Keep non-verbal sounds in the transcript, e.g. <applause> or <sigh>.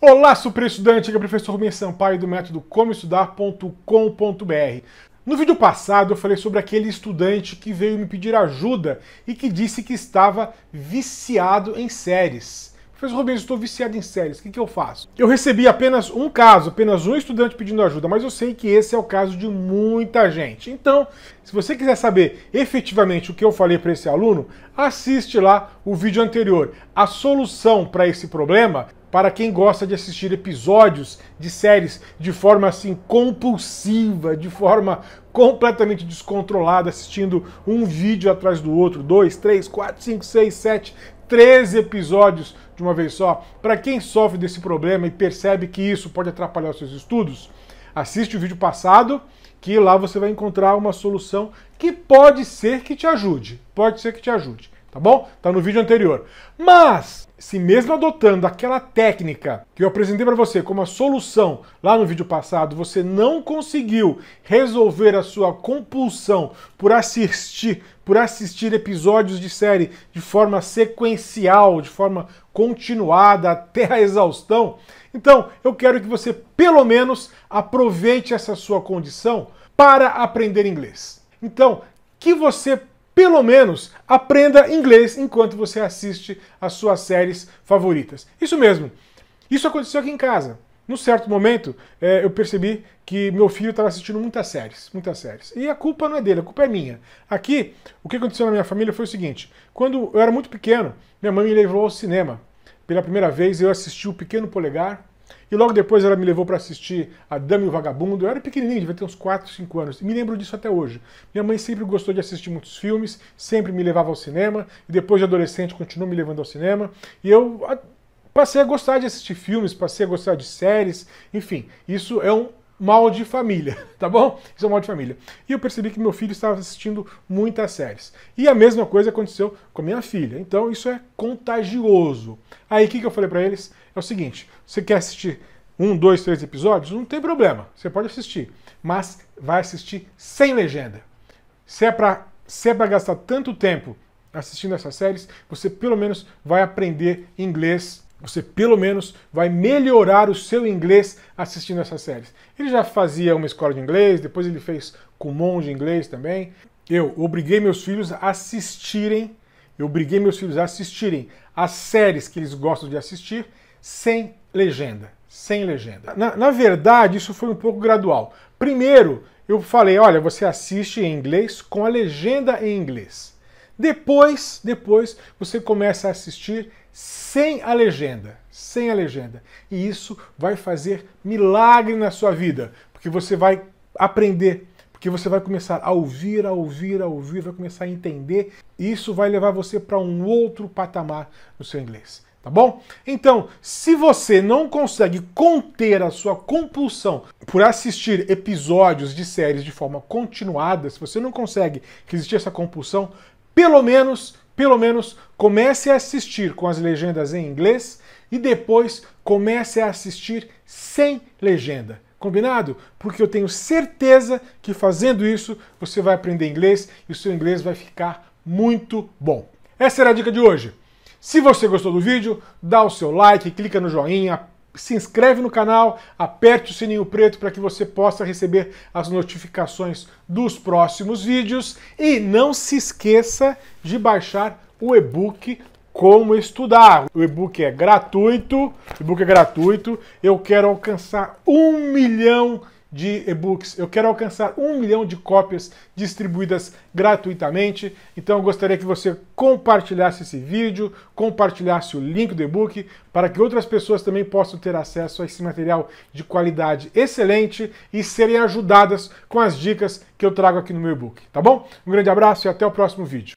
Olá, super estudante, aqui é o professor Rubens Sampaio do método comoestudar.com.br. No vídeo passado eu falei sobre aquele estudante que veio me pedir ajuda e que disse que estava viciado em séries. Professor Rubens, estou viciado em séries, o que, que eu faço? Eu recebi apenas um caso, apenas um estudante pedindo ajuda, mas eu sei que esse é o caso de muita gente. Então, se você quiser saber efetivamente o que eu falei para esse aluno, assiste lá o vídeo anterior. A solução para esse problema para quem gosta de assistir episódios de séries de forma assim compulsiva, de forma completamente descontrolada, assistindo um vídeo atrás do outro, dois, três, quatro, cinco, seis, sete, treze episódios de uma vez só. Para quem sofre desse problema e percebe que isso pode atrapalhar os seus estudos, assiste o vídeo passado, que lá você vai encontrar uma solução que pode ser que te ajude. Pode ser que te ajude tá bom? Tá no vídeo anterior. Mas, se mesmo adotando aquela técnica que eu apresentei para você como a solução lá no vídeo passado, você não conseguiu resolver a sua compulsão por assistir, por assistir episódios de série de forma sequencial, de forma continuada até a exaustão, então eu quero que você pelo menos aproveite essa sua condição para aprender inglês. Então, que você pelo menos aprenda inglês enquanto você assiste as suas séries favoritas. Isso mesmo. Isso aconteceu aqui em casa. Num certo momento, é, eu percebi que meu filho estava assistindo muitas séries, muitas séries. E a culpa não é dele, a culpa é minha. Aqui, o que aconteceu na minha família foi o seguinte: quando eu era muito pequeno, minha mãe me levou ao cinema. Pela primeira vez, eu assisti o Pequeno Polegar, e logo depois ela me levou para assistir A Dama e o Vagabundo. Eu era pequenininho, devia ter uns 4, 5 anos. E me lembro disso até hoje. Minha mãe sempre gostou de assistir muitos filmes, sempre me levava ao cinema. E depois de adolescente continuou me levando ao cinema. E eu passei a gostar de assistir filmes, passei a gostar de séries. Enfim, isso é um mal de família, <laughs> tá bom? Isso é um mal de família. E eu percebi que meu filho estava assistindo muitas séries. E a mesma coisa aconteceu com a minha filha. Então isso é contagioso. Aí o que, que eu falei para eles? É o seguinte: você quer assistir um, dois, três episódios? Não tem problema, você pode assistir. Mas vai assistir sem legenda. Se é para se é gastar tanto tempo assistindo essas séries, você pelo menos vai aprender inglês você pelo menos vai melhorar o seu inglês assistindo essas séries. Ele já fazia uma escola de inglês, depois ele fez Kumon de inglês também. Eu obriguei meus filhos a assistirem, eu obriguei meus filhos a assistirem as séries que eles gostam de assistir sem legenda. Sem legenda. Na, na verdade, isso foi um pouco gradual. Primeiro, eu falei: olha, você assiste em inglês com a legenda em inglês. Depois, depois você começa a assistir sem a legenda, sem a legenda. E isso vai fazer milagre na sua vida, porque você vai aprender, porque você vai começar a ouvir, a ouvir, a ouvir, vai começar a entender, e isso vai levar você para um outro patamar no seu inglês. Tá bom? Então, se você não consegue conter a sua compulsão por assistir episódios de séries de forma continuada, se você não consegue resistir essa compulsão, pelo menos, pelo menos comece a assistir com as legendas em inglês e depois comece a assistir sem legenda. Combinado? Porque eu tenho certeza que fazendo isso você vai aprender inglês e o seu inglês vai ficar muito bom. Essa era a dica de hoje. Se você gostou do vídeo, dá o seu like, clica no joinha, se inscreve no canal, aperte o sininho preto para que você possa receber as notificações dos próximos vídeos e não se esqueça de baixar o e-book Como Estudar. O e-book é gratuito, o e-book é gratuito. Eu quero alcançar um milhão de de e-books. Eu quero alcançar um milhão de cópias distribuídas gratuitamente. Então eu gostaria que você compartilhasse esse vídeo, compartilhasse o link do e-book para que outras pessoas também possam ter acesso a esse material de qualidade excelente e serem ajudadas com as dicas que eu trago aqui no meu e-book. Tá bom? Um grande abraço e até o próximo vídeo.